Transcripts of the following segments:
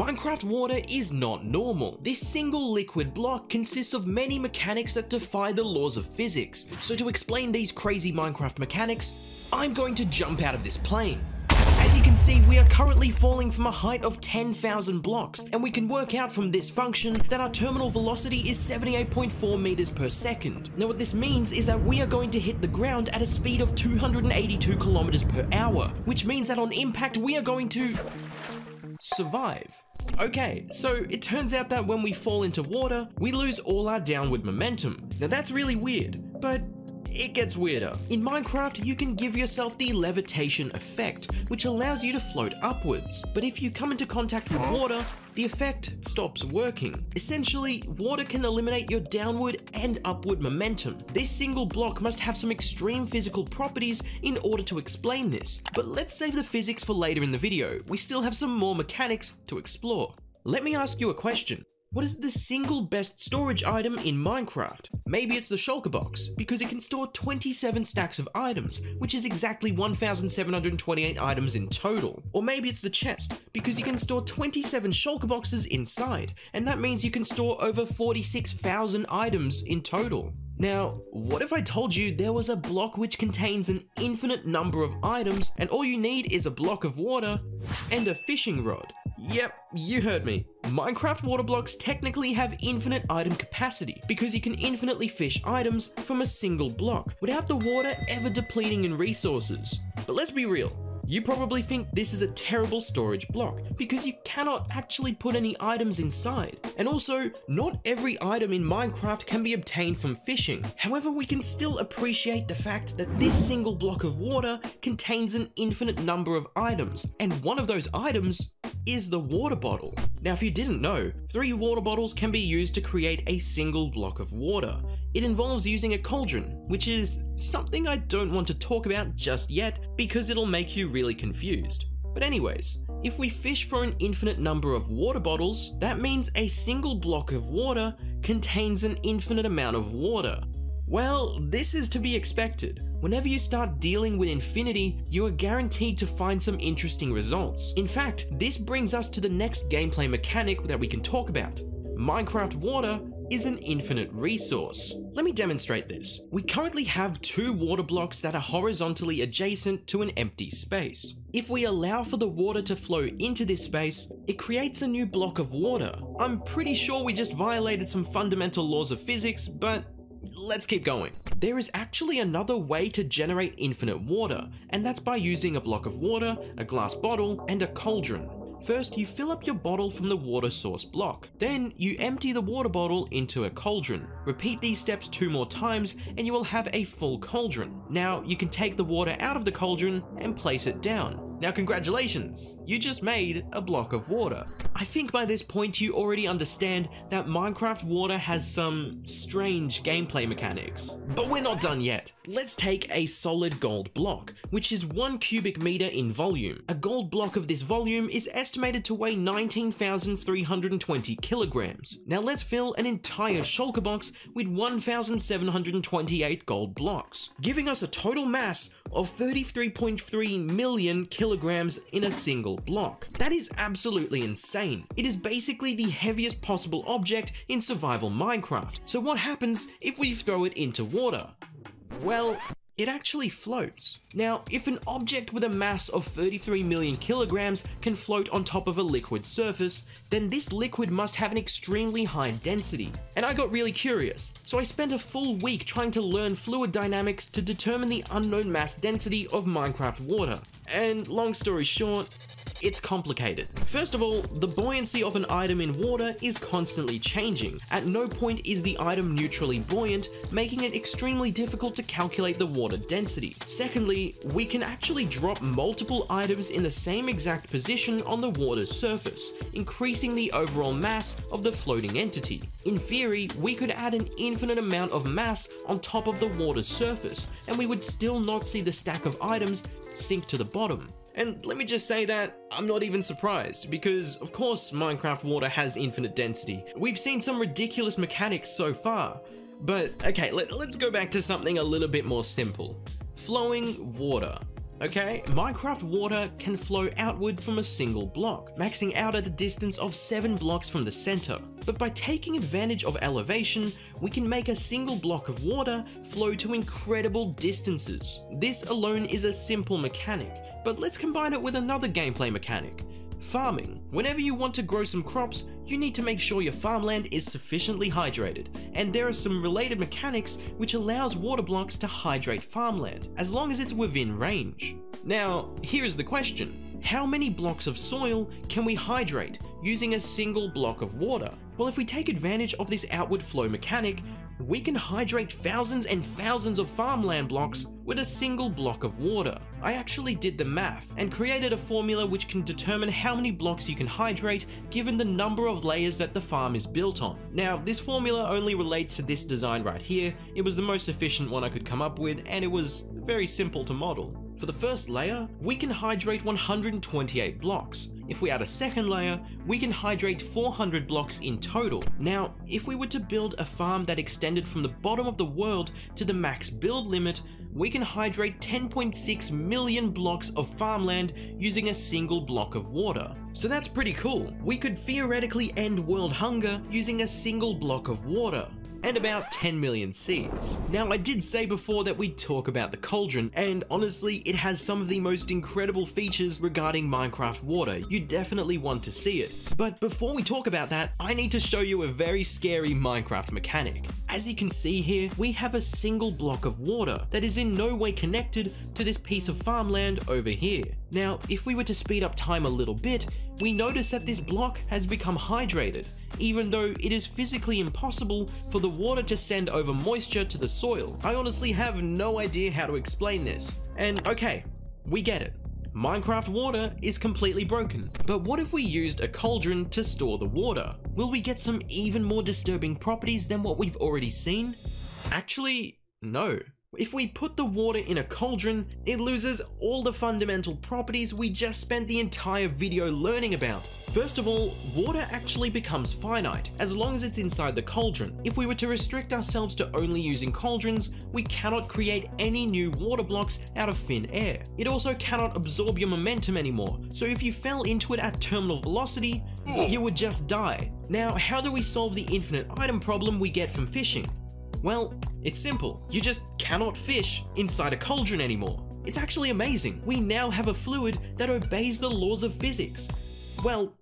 Minecraft water is not normal. This single liquid block consists of many mechanics that defy the laws of physics. So to explain these crazy Minecraft mechanics, I'm going to jump out of this plane. As you can see, we are currently falling from a height of 10,000 blocks, and we can work out from this function that our terminal velocity is 78.4 meters per second. Now what this means is that we are going to hit the ground at a speed of 282 kilometers per hour, which means that on impact we are going to survive. Okay, so it turns out that when we fall into water, we lose all our downward momentum. Now that's really weird, but it gets weirder. In Minecraft, you can give yourself the levitation effect, which allows you to float upwards. But if you come into contact with water, the effect stops working. Essentially, water can eliminate your downward and upward momentum. This single block must have some extreme physical properties in order to explain this. But let's save the physics for later in the video. We still have some more mechanics to explore. Let me ask you a question. What is the single best storage item in Minecraft? Maybe it's the shulker box, because it can store 27 stacks of items, which is exactly 1,728 items in total. Or maybe it's the chest, because you can store 27 shulker boxes inside, and that means you can store over 46,000 items in total. Now, what if I told you there was a block which contains an infinite number of items, and all you need is a block of water and a fishing rod? Yep, you heard me. Minecraft water blocks technically have infinite item capacity because you can infinitely fish items from a single block without the water ever depleting in resources. But let's be real, you probably think this is a terrible storage block because you cannot actually put any items inside. And also, not every item in Minecraft can be obtained from fishing. However, we can still appreciate the fact that this single block of water contains an infinite number of items. And one of those items is the water bottle. Now, if you didn't know, three water bottles can be used to create a single block of water. It involves using a cauldron, which is something I don't want to talk about just yet because it'll make you really confused. But anyways, if we fish for an infinite number of water bottles, that means a single block of water contains an infinite amount of water. Well, this is to be expected. Whenever you start dealing with infinity, you are guaranteed to find some interesting results. In fact, this brings us to the next gameplay mechanic that we can talk about. Minecraft water is an infinite resource. Let me demonstrate this. We currently have two water blocks that are horizontally adjacent to an empty space. If we allow for the water to flow into this space, it creates a new block of water. I'm pretty sure we just violated some fundamental laws of physics, but let's keep going. There is actually another way to generate infinite water, and that's by using a block of water, a glass bottle, and a cauldron. First, you fill up your bottle from the water source block. Then, you empty the water bottle into a cauldron. Repeat these steps two more times and you will have a full cauldron. Now, you can take the water out of the cauldron and place it down. Now congratulations, you just made a block of water. I think by this point you already understand that Minecraft water has some strange gameplay mechanics. But we're not done yet. Let's take a solid gold block, which is 1 cubic meter in volume. A gold block of this volume is estimated to weigh 19,320 kilograms. Now let's fill an entire shulker box with 1,728 gold blocks, giving us a total mass of 33.3 million kilograms in a single block. That is absolutely insane. It is basically the heaviest possible object in survival Minecraft. So what happens if we throw it into water? Well, it actually floats. Now, if an object with a mass of 33 million kilograms can float on top of a liquid surface, then this liquid must have an extremely high density. And I got really curious, so I spent a full week trying to learn fluid dynamics to determine the unknown mass density of Minecraft water. And long story short, it's complicated. First of all, the buoyancy of an item in water is constantly changing. At no point is the item neutrally buoyant, making it extremely difficult to calculate the water density. Secondly, we can actually drop multiple items in the same exact position on the water's surface, increasing the overall mass of the floating entity. In theory, we could add an infinite amount of mass on top of the water's surface, and we would still not see the stack of items sink to the bottom. And let me just say that I'm not even surprised, because of course Minecraft water has infinite density. We've seen some ridiculous mechanics so far. But okay, let, us go back to something a little bit more simple. Flowing water. okay? Minecraft water can flow outward from a single block, maxing out at a distance of 7 blocks from the center. But by taking advantage of elevation, we can make a single block of water flow to incredible distances. This alone is a simple mechanic, but let's combine it with another gameplay mechanic. Farming. Whenever you want to grow some crops, you need to make sure your farmland is sufficiently hydrated, and there are some related mechanics which allows water blocks to hydrate farmland, as long as it's within range. Now, here's the question. How many blocks of soil can we hydrate using a single block of water? Well, if we take advantage of this outward flow mechanic, we can hydrate thousands and thousands of farmland blocks with a single block of water. I actually did the math and created a formula which can determine how many blocks you can hydrate given the number of layers that the farm is built on. Now, this formula only relates to this design right here. It was the most efficient one I could come up with and it was very simple to model. For the first layer, we can hydrate 128 blocks. If we add a second layer, we can hydrate 400 blocks in total. Now, if we were to build a farm that extended from the bottom of the world to the max build limit, we can hydrate 10.6 million blocks of farmland using a single block of water. So that's pretty cool. We could theoretically end world hunger using a single block of water and about 10 million seeds. Now I did say before that we'd talk about the cauldron and honestly it has some of the most incredible features regarding Minecraft water, you definitely want to see it. But before we talk about that, I need to show you a very scary Minecraft mechanic. As you can see here, we have a single block of water that is in no way connected to this piece of farmland over here. Now, if we were to speed up time a little bit, we notice that this block has become hydrated, even though it is physically impossible for the water to send over moisture to the soil. I honestly have no idea how to explain this. And okay, we get it. Minecraft water is completely broken. But what if we used a cauldron to store the water? Will we get some even more disturbing properties than what we've already seen? Actually, no. If we put the water in a cauldron, it loses all the fundamental properties we just spent the entire video learning about. First of all, water actually becomes finite, as long as it's inside the cauldron. If we were to restrict ourselves to only using cauldrons, we cannot create any new water blocks out of thin air. It also cannot absorb your momentum anymore, so if you fell into it at terminal velocity, you would just die. Now, how do we solve the infinite item problem we get from fishing? Well, it's simple. You just cannot fish inside a cauldron anymore. It's actually amazing. We now have a fluid that obeys the laws of physics. Well,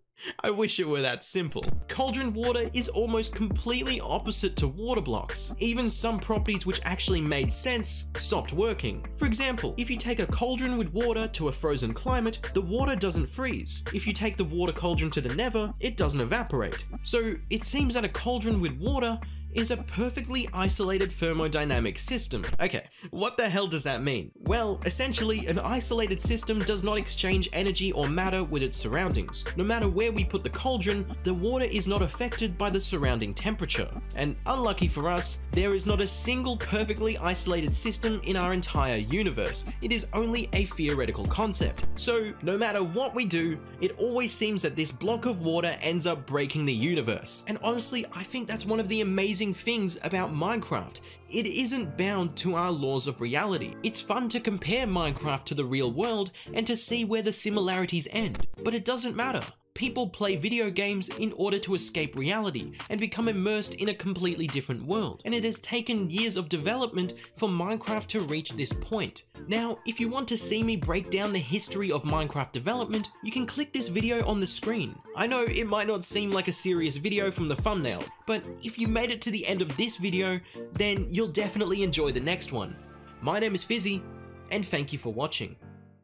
I wish it were that simple. Cauldron water is almost completely opposite to water blocks. Even some properties which actually made sense stopped working. For example, if you take a cauldron with water to a frozen climate, the water doesn't freeze. If you take the water cauldron to the nether, it doesn't evaporate. So it seems that a cauldron with water is a perfectly isolated thermodynamic system. Okay, what the hell does that mean? Well, essentially, an isolated system does not exchange energy or matter with its surroundings. No matter where we put the cauldron, the water is not affected by the surrounding temperature. And unlucky for us, there is not a single perfectly isolated system in our entire universe. It is only a theoretical concept. So, no matter what we do, it always seems that this block of water ends up breaking the universe. And honestly, I think that's one of the amazing amazing things about Minecraft. It isn't bound to our laws of reality. It's fun to compare Minecraft to the real world and to see where the similarities end, but it doesn't matter. People play video games in order to escape reality and become immersed in a completely different world, and it has taken years of development for Minecraft to reach this point. Now, if you want to see me break down the history of Minecraft development, you can click this video on the screen. I know it might not seem like a serious video from the thumbnail, but if you made it to the end of this video, then you'll definitely enjoy the next one. My name is Fizzy, and thank you for watching.